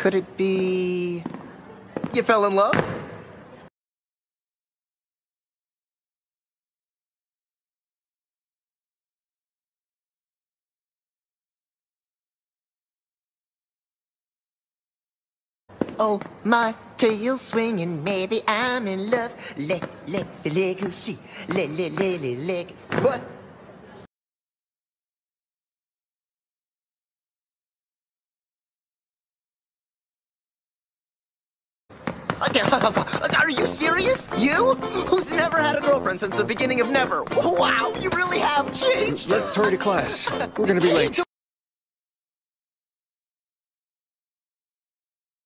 Could it be. You fell in love? Oh, my tail's swinging, maybe I'm in love. Leg, leg, leg, who's she? Leg, leg, leg, leg. What? Are you serious? You? Who's never had a girlfriend since the beginning of never? Wow, you really have changed. Let's hurry to class. We're gonna be late.